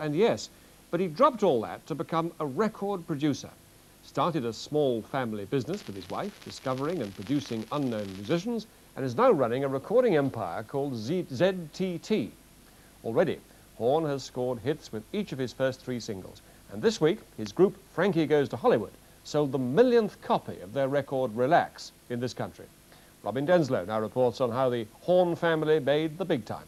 and yes, but he dropped all that to become a record producer. Started a small family business with his wife, discovering and producing unknown musicians, and is now running a recording empire called Z ZTT. Already, Horn has scored hits with each of his first three singles, and this week, his group Frankie Goes to Hollywood sold the millionth copy of their record Relax in this country. Robin Denselow now reports on how the Horn family made the big time.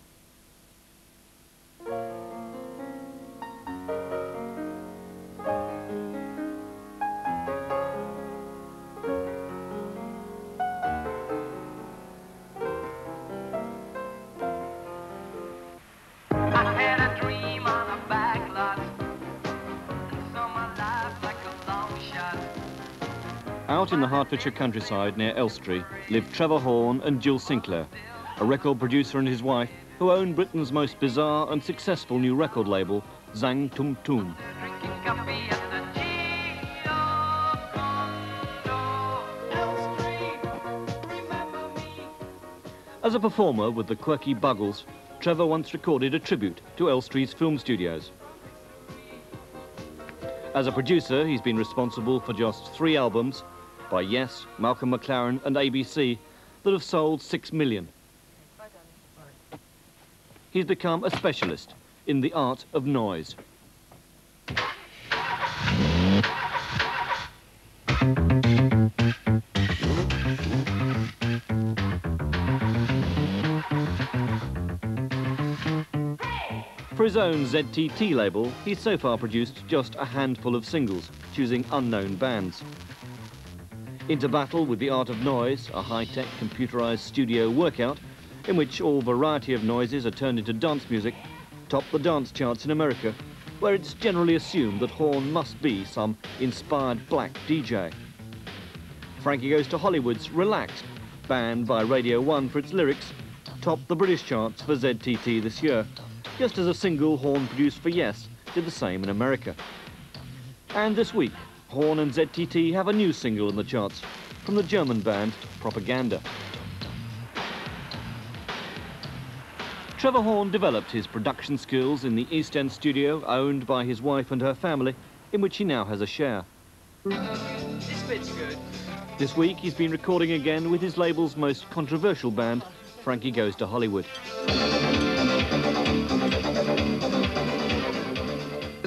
Out in the Hertfordshire countryside near Elstree live Trevor Horn and Jill Sinclair, a record producer and his wife who own Britain's most bizarre and successful new record label, Zang Tum Tum. As a performer with the quirky Buggles, Trevor once recorded a tribute to Elstree's film studios. As a producer, he's been responsible for just three albums by Yes, Malcolm McLaren and ABC that have sold six million. He's become a specialist in the art of noise. For his own ZTT label, he's so far produced just a handful of singles, choosing unknown bands. Into battle with the art of noise, a high-tech computerized studio workout in which all variety of noises are turned into dance music, top the dance charts in America, where it's generally assumed that Horn must be some inspired black DJ. Frankie Goes to Hollywood's Relaxed, banned by Radio 1 for its lyrics, topped the British charts for ZTT this year, just as a single Horn produced for Yes did the same in America. And this week, Horn and ZTT have a new single in the charts from the German band Propaganda. Trevor Horn developed his production skills in the East End studio owned by his wife and her family, in which he now has a share. This bit's good. This week he's been recording again with his label's most controversial band, Frankie Goes to Hollywood.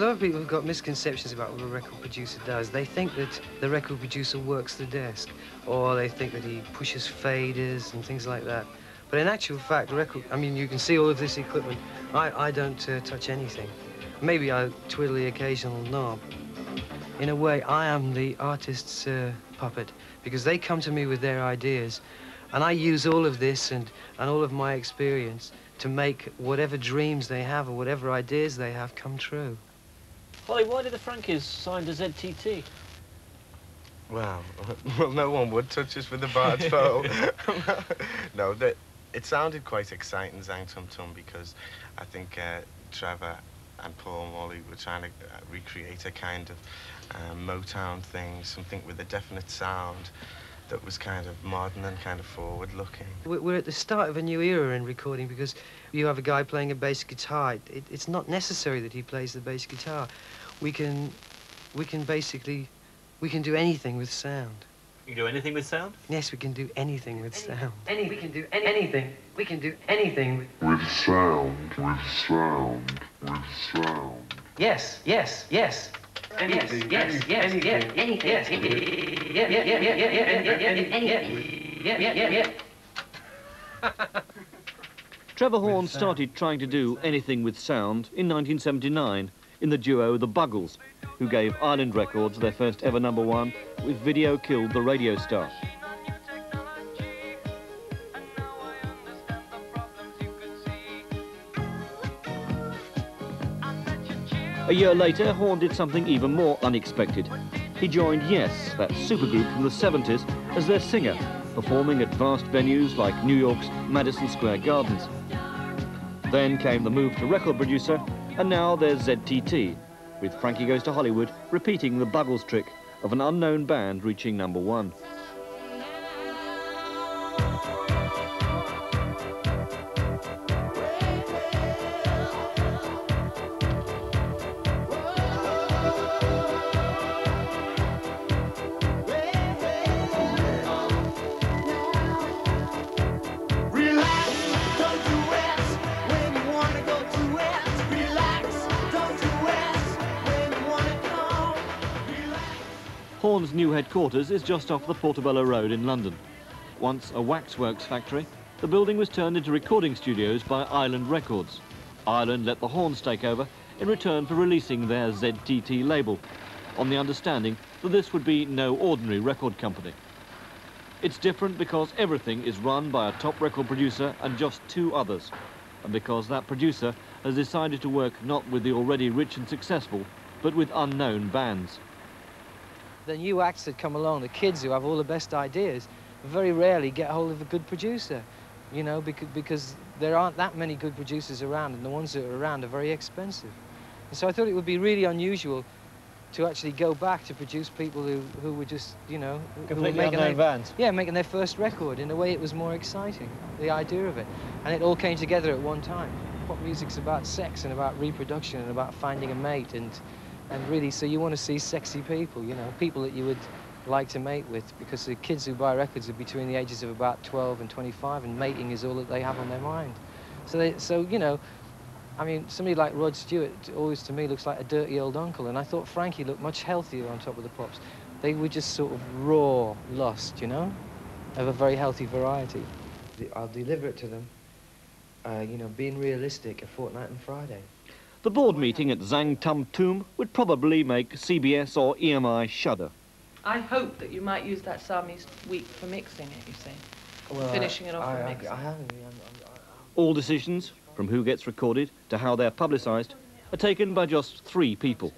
Of people have got misconceptions about what a record producer does. They think that the record producer works the desk, or they think that he pushes faders and things like that. But in actual fact, record, I mean, you can see all of this equipment. I, I don't uh, touch anything. Maybe I twiddle the occasional knob. In a way, I am the artist's uh, puppet, because they come to me with their ideas, and I use all of this and, and all of my experience to make whatever dreams they have or whatever ideas they have come true. Holly, why did the Frankies sign to ZTT? Well, well, no one would touch us with a barge pole. no, that it sounded quite exciting, Zang Tum Tum, because I think uh, Trevor and Paul Morley were trying to uh, recreate a kind of uh, Motown thing, something with a definite sound that was kind of modern and kind of forward-looking. We- We're at the start of a new era in recording because you have a guy playing a bass guitar. It, it's not necessary that he plays the bass guitar. We can, we can basically, we can do anything with sound. You can do anything with sound? Yes, we can do anything with sound. Any, we can do any, anything. We can do anything with. with sound, with sound, with sound. Yes, yes, yes yes, yes, yes, yes, anything, yes, yeah, yeah, yeah, yeah, yeah, yeah, yeah, yeah, yeah, yeah, yeah. Trevor Horn started trying to do anything with sound in 1979 in the duo The Buggles, who gave Island Records their first ever number one with Video Killed the Radio Star. A year later, Horn did something even more unexpected. He joined Yes, that supergroup from the 70s, as their singer, performing at vast venues like New York's Madison Square Gardens. Then came the move to record producer, and now there's ZTT, with Frankie Goes to Hollywood repeating the Buggles trick of an unknown band reaching number one. New headquarters is just off the Portobello Road in London. Once a waxworks factory, the building was turned into recording studios by Island Records. Island let the Horns take over in return for releasing their ZTT label, on the understanding that this would be no ordinary record company. It's different because everything is run by a top record producer and just two others, and because that producer has decided to work not with the already rich and successful, but with unknown bands. The new acts that come along, the kids who have all the best ideas, very rarely get hold of a good producer, you know, because, because there aren't that many good producers around, and the ones that are around are very expensive. And so I thought it would be really unusual to actually go back to produce people who, who were just, you know, Completely making unknown their, bands. yeah, making their first record. In a way, it was more exciting, the idea of it. And it all came together at one time. Pop music's about sex and about reproduction and about finding a mate and, and really, so you want to see sexy people, you know, people that you would like to mate with because the kids who buy records are between the ages of about 12 and 25 and mating is all that they have on their mind. So, they, so you know, I mean, somebody like Rod Stewart always to me looks like a dirty old uncle, and I thought Frankie looked much healthier on top of the pops. They were just sort of raw lust, you know, of a very healthy variety. I'll deliver it to them, uh, you know, being realistic, a fortnight on Friday. The board meeting at Zang Tum Tum would probably make CBS or EMI shudder. I hope that you might use that Siamese week for mixing it, you see. Finishing it off I, with I, mixing. I haven't. I'm, I'm, All decisions, from who gets recorded to how they're publicised, are taken by just three people.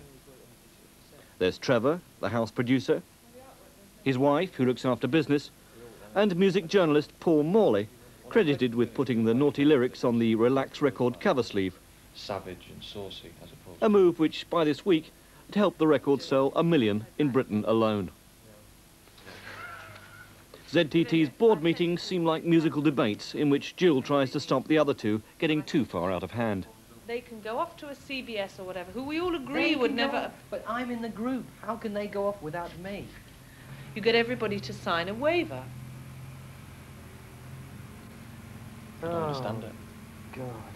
There's Trevor, the house producer, his wife, who looks after business, and music journalist Paul Morley, credited with putting the naughty lyrics on the Relax record cover sleeve, Savage and saucy, as opposed a move which, by this week, had helped the record sell a million in Britain alone. ZTT's board meetings seem like musical debates in which Jill tries to stop the other two getting too far out of hand. They can go off to a CBS or whatever, who we all They agree would never... off, But I'm in the group. How can they go off without me? You get everybody to sign a waiver. I don't understand it. Oh, God.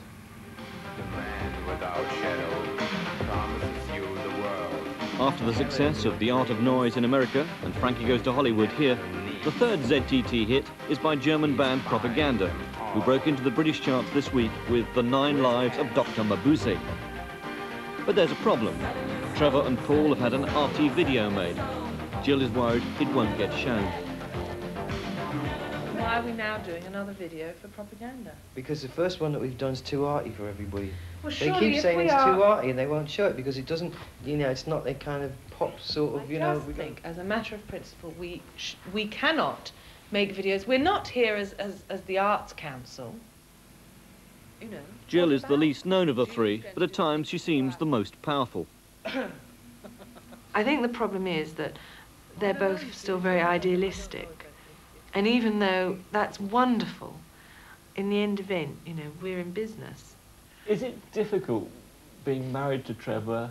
After the success of The Art of Noise in America and Frankie Goes to Hollywood here, the third ZTT hit is by German band Propaganda, who broke into the British charts this week with The Nine Lives of Dr. Mabuse. But there's a problem. Trevor and Paul have had an arty video made. Jill is worried it won't get shown. Why are we now doing another video for propaganda? Because the first one that we've done is too arty for everybody. Well, They keep saying it's are... too arty and they won't show it because it doesn't, you know, it's not a kind of pop sort of, I you know. just we- think, as a matter of principle, we sh- we cannot make videos. We're not here as, as, as the Arts Council. You know. Jill what is the least known of the three, but at times she seems the most powerful. I think the problem is that they're both still very idealistic. And even though that's wonderful, in the end event, you know, we're in business. Is it difficult being married to Trevor,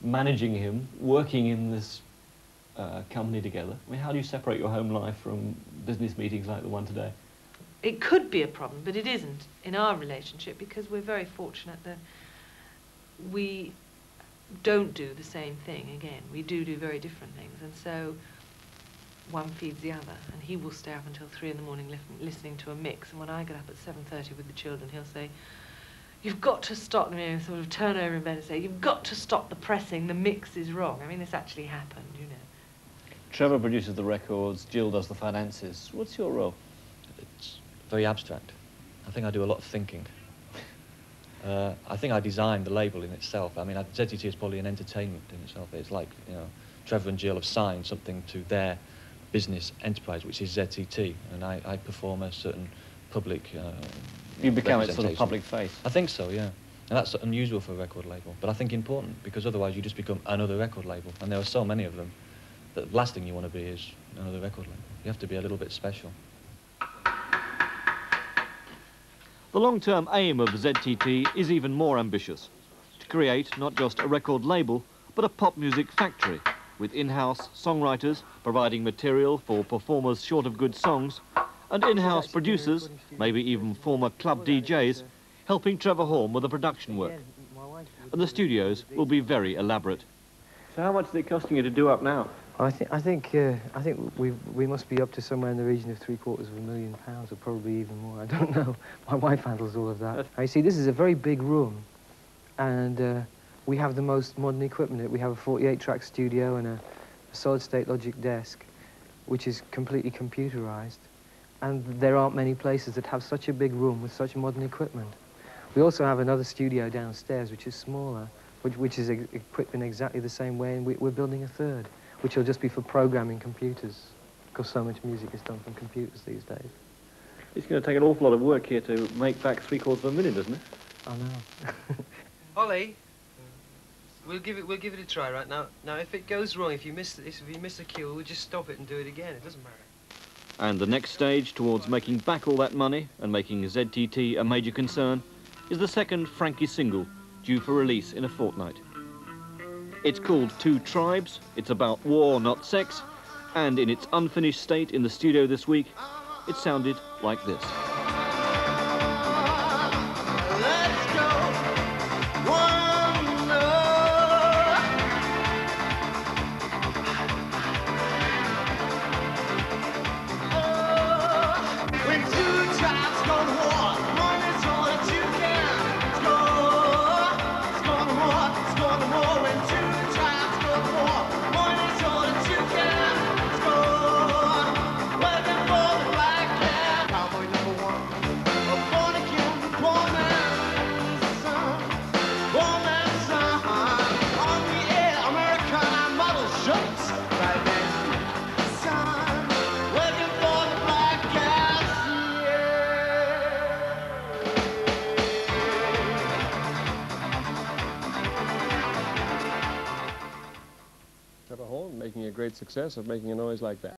managing him, working in this uh, company together? I mean, how do you separate your home life from business meetings like the one today? It could be a problem, but it isn't in our relationship because we're very fortunate that we don't do the same thing again. We do do very different things. And so one feeds the other. And he will stay up until three in the morning lif- listening to a mix. And when I get up at 7.30 with the children, he'll say, you've got to stop, you know, sort of turn over in bed and say, you've got to stop the pressing, the mix is wrong. I mean, this actually happened, you know. Trevor produces the records, Jill does the finances. What's your role? It's very abstract. I think I do a lot of thinking. Uh, I think I designed the label in itself. I mean, I- ZTT is probably an entertainment in itself. It's like, you know, Trevor and Jill have signed something to their business enterprise, which is ZTT, and I, I perform a certain public. Uh, You become its sort of public face. I think so, yeah. And that's unusual for a record label, but I think important because otherwise you just become another record label, and there are so many of them that the last thing you want to be is another record label. You have to be a little bit special. The long-term aim of ZTT is even more ambitious. To create not just a record label, but a pop music factory, with in-house songwriters providing material for performers short of good songs, and in-house producers, maybe even former club DJs, helping Trevor Horn with the production work. And the studios will be very elaborate. So how much is it costing you to do up now? I think I think uh, I think we we must be up to somewhere in the region of three quarters of a million pounds, or probably even more. I don't know. My wife handles all of that. I see. This is a very big room, and uh, we have the most modern equipment. We have a 48-track studio and a, a solid-state logic desk, which is completely computerized, and there aren't many places that have such a big room with such modern equipment. We also have another studio downstairs, which is smaller, which, which is equipped in exactly the same way, and we, we're building a third which will just be for programming computers, because so much music is done from computers these days. It's going to take an awful lot of work here to make back three quarters of a minute, doesn't it? I know. Ollie, we'll give it. We'll give it a try right now. Now, if it goes wrong, if you miss this if you miss a cue, we'll just stop it and do it again. It doesn't matter. And the next stage towards making back all that money and making ZTT a major concern is the second Frankie single, due for release in a fortnight. It's called Two Tribes, it's about war, not sex, and in its unfinished state in the studio this week, it sounded like this. Success of making a noise like that.